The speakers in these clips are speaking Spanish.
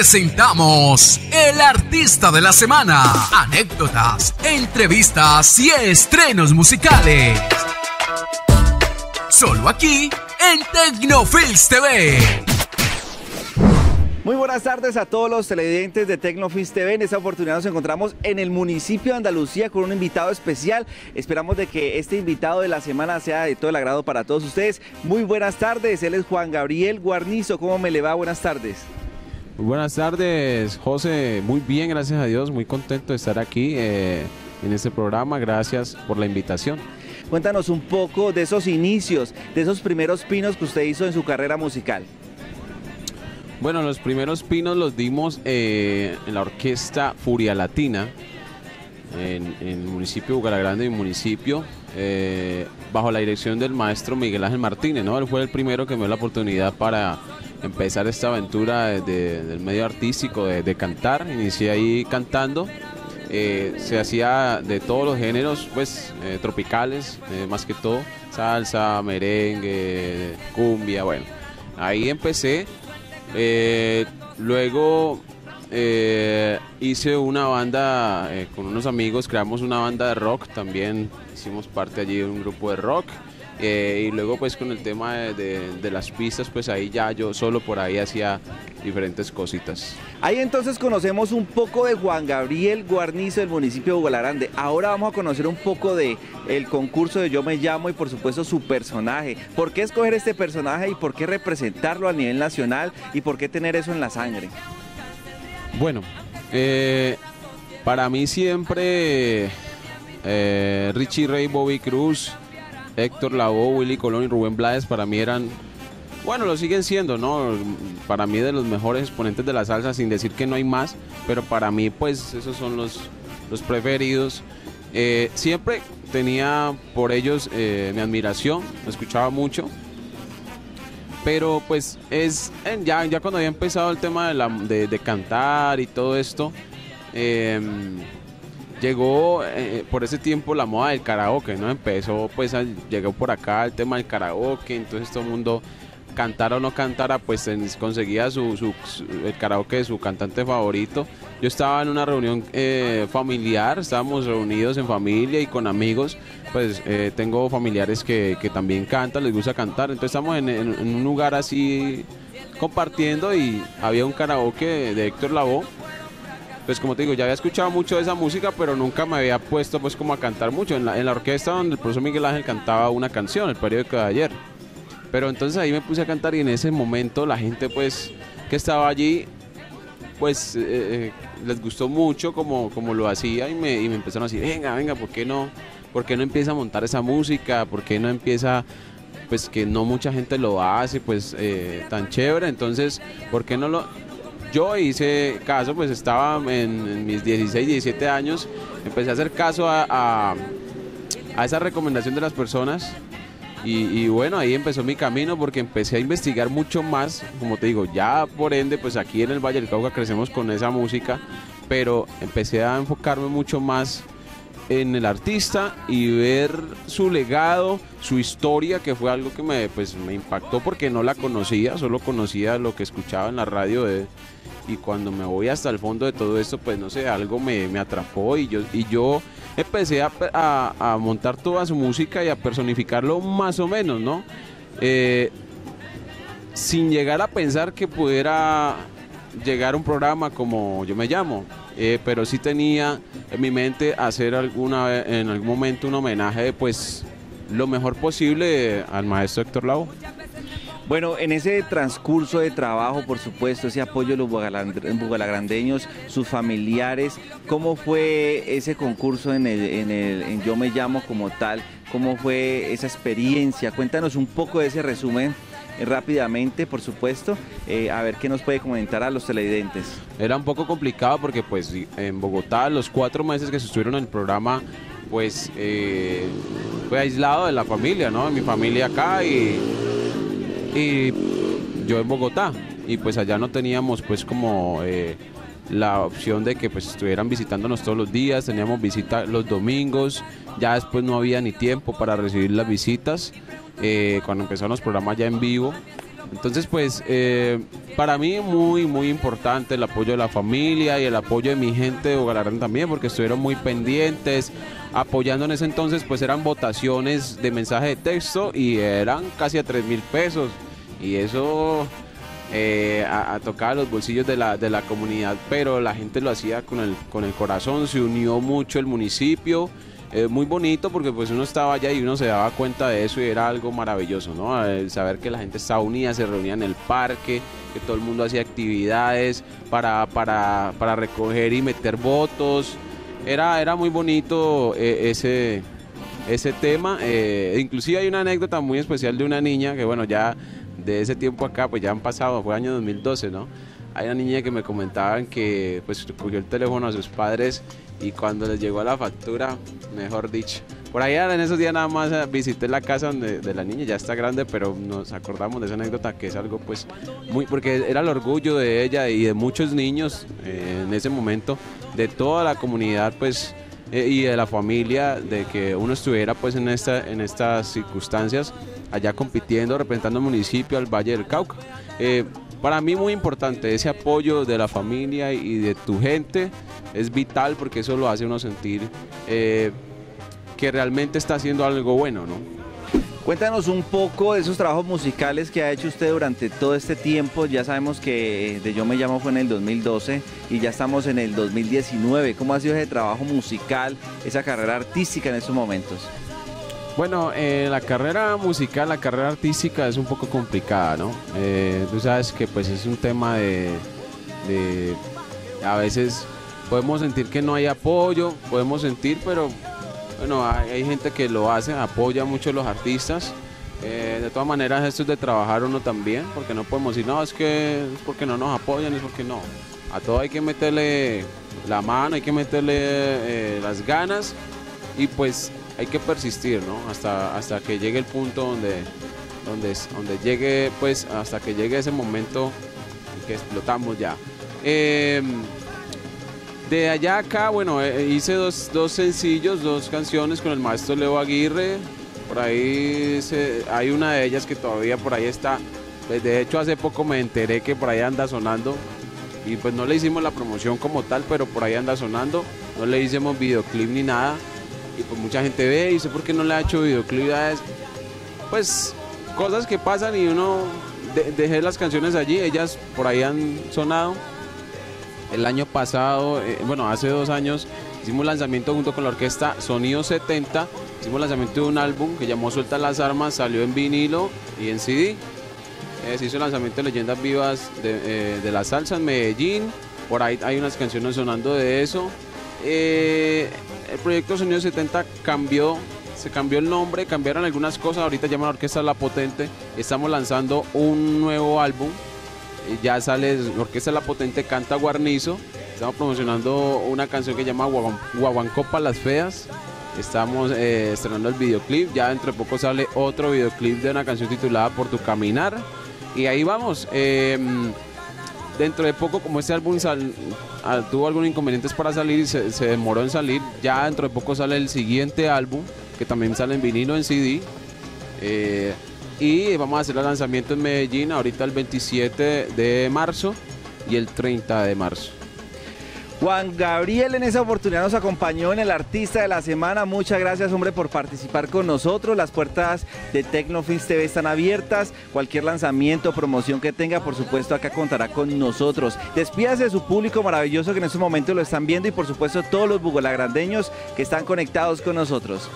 presentamos el artista de la semana, anécdotas, entrevistas y estrenos musicales. Solo aquí en Tecnofilms TV. Muy buenas tardes a todos los televidentes de Tecnofis TV. En esta oportunidad nos encontramos en el municipio de Andalucía con un invitado especial. Esperamos de que este invitado de la semana sea de todo el agrado para todos ustedes. Muy buenas tardes. Él es Juan Gabriel Guarnizo. ¿Cómo me le va? Buenas tardes. Buenas tardes, José. Muy bien, gracias a Dios. Muy contento de estar aquí eh, en este programa. Gracias por la invitación. Cuéntanos un poco de esos inicios, de esos primeros pinos que usted hizo en su carrera musical. Bueno, los primeros pinos los dimos eh, en la orquesta Furia Latina, en, el municipio de Bugalagrande, mi municipio, eh, bajo la dirección del maestro Miguel Ángel Martínez. ¿no? Él fue el primero que me dio la oportunidad para empezar esta aventura del medio artístico, de, cantar. Inicié ahí cantando. Eh, se hacía de todos los géneros, pues tropicales, más que todo, salsa, merengue, cumbia, bueno. Ahí empecé eh, luego eh, hice una banda eh, con unos amigos, creamos una banda de rock, también hicimos parte allí de un grupo de rock. Y luego pues con el tema de, las pistas, pues ahí ya yo solo por ahí hacía diferentes cositas. Ahí entonces conocemos un poco de Juan Gabriel Guarnizo del municipio de Bugalarande. Ahora vamos a conocer un poco de el concurso de Yo Me Llamo y por supuesto su personaje. ¿Por qué escoger este personaje y por qué representarlo a nivel nacional y por qué tener eso en la sangre? Bueno, eh, para mí siempre eh, Richie Ray, Bobby Cruz, Héctor Lavoe, Willy Colón y Rubén Blades para mí eran bueno, lo siguen siendo, ¿no? Para mí de los mejores exponentes de la salsa, sin decir que no hay más, pero para mí pues esos son los, los preferidos. Eh, siempre tenía por ellos eh, mi admiración, lo escuchaba mucho. Pero pues es ya, ya cuando había empezado el tema de, la, de, cantar y todo esto, em, llegó eh, por ese tiempo la moda del karaoke, ¿no? Empezó pues, llegó por acá el tema del karaoke, entonces todo el mundo cantara o no cantara, pues conseguía su, el karaoke de su cantante favorito. Yo estaba en una reunión eh, familiar, estábamos reunidos en familia y con amigos, pues eh, tengo familiares que, también cantan, les gusta cantar, entonces estamos en, un lugar así compartiendo y había un karaoke de Héctor Lavoe pues como te digo, ya había escuchado mucho de esa música, pero nunca me había puesto pues como a cantar mucho. En la, orquesta donde el profesor Miguel Ángel cantaba una canción, el periódico de ayer. Pero entonces ahí me puse a cantar y en ese momento la gente pues que estaba allí pues eh, eh, les gustó mucho como, como lo hacía y me, y me empezaron a decir, venga, venga, ¿por qué no? ¿Por qué no empieza a montar esa música? ¿Por qué no empieza pues que no mucha gente lo hace pues eh, tan chévere? Entonces, ¿por qué no lo...? Yo hice caso, pues estaba en, mis 16, 17 años, empecé a hacer caso a, a, esa recomendación de las personas y, bueno, ahí empezó mi camino porque empecé a investigar mucho más, como te digo, ya por ende, pues aquí en el Valle del Cauca crecemos con esa música, pero empecé a enfocarme mucho más en el artista y ver su legado, su historia, que fue algo que me, pues, me impactó porque no la conocía, solo conocía lo que escuchaba en la radio y cuando me voy hasta el fondo de todo esto, pues no sé, algo me, me atrapó y yo, y yo empecé a, montar toda su música y a personificarlo más o menos, ¿no? Eh, sin llegar a pensar que pudiera llegar un programa como yo me llamo, eh, pero sí tenía en mi mente hacer alguna en algún momento un homenaje, pues lo mejor posible al maestro Héctor Lau. Bueno, en ese transcurso de trabajo, por supuesto, ese apoyo de los bugalagrandeños, sus familiares, ¿cómo fue ese concurso en, el, en, Yo Me Llamo como tal? ¿Cómo fue esa experiencia? Cuéntanos un poco de ese resumen rápidamente, por supuesto, eh, a ver qué nos puede comentar a los televidentes. Era un poco complicado porque pues en Bogotá los cuatro meses que se estuvieron en el programa pues eh, fue aislado de la familia, ¿no? Mi familia acá y y yo en Bogotá y pues allá no teníamos pues como eh, la opción de que pues estuvieran visitándonos todos los días, teníamos visita los domingos, ya después no había ni tiempo para recibir las visitas, eh, cuando empezaron los programas ya en vivo, Entonces, pues, eh, para mí muy, muy importante el apoyo de la familia y el apoyo de mi gente de Bugalarán también, porque estuvieron muy pendientes, apoyando en ese entonces, pues eran votaciones de mensaje de texto y eran casi a 3 mil pesos. Y eso eh, a, tocar los bolsillos de la, de la comunidad, pero la gente lo hacía con el, con el corazón, se unió mucho el municipio. Eh, muy bonito porque pues uno estaba allá y uno se daba cuenta de eso y era algo maravilloso, ¿no? El saber que la gente estaba unida, se reunía en el parque, que todo el mundo hacía actividades para, para, para recoger y meter votos. Era, era muy bonito eh, ese, ese tema. Eh, inclusive hay una anécdota muy especial de una niña que bueno, ya de ese tiempo acá, pues ya han pasado, fue año 2012, ¿no? Hay una niña que me comentaban que pues cogió el teléfono a sus padres y cuando les llegó la factura, mejor dicho. Por allá en esos días nada más eh, visité la casa de la niña, ya está grande, pero nos acordamos de esa anécdota que es algo pues muy, porque era el orgullo de ella y de muchos niños eh, en ese momento, de toda la comunidad pues eh, y de la familia, de que uno estuviera pues en, esta, en estas circunstancias, allá compitiendo, representando al municipio, al Valle del Cauca. para mí muy importante ese apoyo de la familia y de tu gente es vital porque eso lo hace uno sentir eh, que realmente está haciendo algo bueno, ¿no? Cuéntanos un poco de esos trabajos musicales que ha hecho usted durante todo este tiempo. Ya sabemos que de Yo Me Llamo fue en el 2012 y ya estamos en el 2019. ¿Cómo ha sido ese trabajo musical, esa carrera artística en estos momentos? Bueno, eh, la carrera musical, la carrera artística es un poco complicada, ¿no? Eh, tú sabes que pues es un tema de, a veces podemos sentir que no hay apoyo, podemos sentir, pero bueno, hay, gente que lo hace, apoya mucho a los artistas. Eh, de todas maneras, esto es de trabajar uno también, porque no podemos decir, no, es que es porque no nos apoyan, es porque no. A todo hay que meterle la mano, hay que meterle eh, las ganas y pues hay que persistir, ¿no? Hasta, hasta que llegue el punto donde, donde, donde llegue, pues, hasta que llegue ese momento en que explotamos ya. Eh, de allá acá, bueno, eh, hice dos, sencillos, dos canciones con el maestro Leo Aguirre. Por ahí hay una de ellas que todavía por ahí está. Pues, de hecho, hace poco me enteré que por ahí anda sonando. Y pues no le hicimos la promoción como tal, pero por ahí anda sonando. No le hicimos videoclip ni nada. Y pues mucha gente ve y dice, ¿por qué no le ha hecho videoclip? Pues cosas que pasan y uno dejé las canciones allí. Ellas por ahí han sonado el año pasado, eh, bueno, hace dos años, hicimos lanzamiento junto con la orquesta Sonido 70. Hicimos lanzamiento de un álbum que llamó Suelta las Armas, salió en vinilo y en CD. Eh, se hizo el lanzamiento de Leyendas Vivas de, eh, la salsa en Medellín. Por ahí hay unas canciones sonando de eso. El proyecto Sonido 70 cambió, se cambió el nombre, cambiaron algunas cosas. Ahorita llama la orquesta La Potente. Estamos lanzando un nuevo álbum ya sale Orquesta La Potente Canta Guarnizo. Estamos promocionando una canción que se llama Guaguancopa Las Feas. Estamos eh, estrenando el videoclip. Ya dentro de poco sale otro videoclip de una canción titulada Por tu Caminar. Y ahí vamos. Em, dentro de poco, como este álbum ah, tuvo algunos inconvenientes para salir y se, demoró en salir, ya dentro de poco sale el siguiente álbum, que también sale en vinilo, en CD. Eh, y vamos a hacer el lanzamiento en Medellín ahorita el 27 de marzo y el 30 de marzo. Juan Gabriel en esa oportunidad nos acompañó en el Artista de la Semana. Muchas gracias, hombre, por participar con nosotros. Las puertas de Tecnofins TV están abiertas. Cualquier lanzamiento promoción que tenga, por supuesto, acá contará con nosotros. Despídase de su público maravilloso que en estos momentos lo están viendo y, por supuesto, todos los bugolagrandeños que están conectados con nosotros.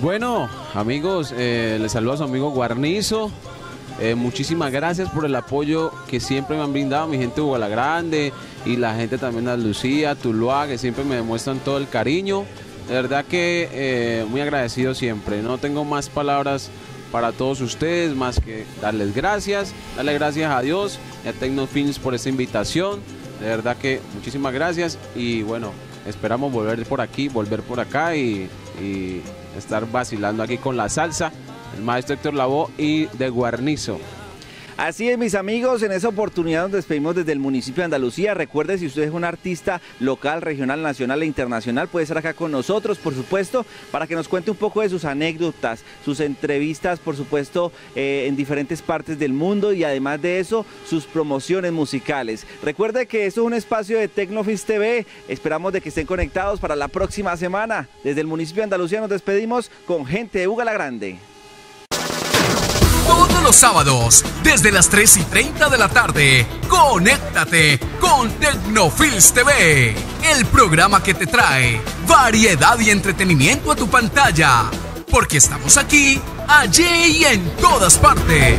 Bueno, amigos, eh, les saludo a su amigo Guarnizo. Eh, muchísimas gracias por el apoyo que siempre me han brindado mi gente de Grande y la gente también de Lucía, Tuluá, que siempre me demuestran todo el cariño. De verdad que eh, muy agradecido siempre. No tengo más palabras para todos ustedes más que darles gracias, darle gracias a Dios y a Tecnofilms por esta invitación. De verdad que muchísimas gracias y bueno, esperamos volver por aquí, volver por acá y estar vacilando aquí con la salsa, el maestro Héctor Lavoe y de Guarnizo. Así es, mis amigos, en esa oportunidad nos despedimos desde el municipio de Andalucía. Recuerde, si usted es un artista local, regional, nacional e internacional, puede estar acá con nosotros, por supuesto, para que nos cuente un poco de sus anécdotas, sus entrevistas, por supuesto, eh, en diferentes partes del mundo y además de eso, sus promociones musicales. Recuerde que esto es un espacio de Tecnofis TV. Esperamos de que estén conectados para la próxima semana. Desde el municipio de Andalucía nos despedimos con gente de Uga la Grande. Sábados, desde las 3 y 30 de la tarde, conéctate con Tecnofils TV, el programa que te trae variedad y entretenimiento a tu pantalla. Porque estamos aquí, allí y en todas partes.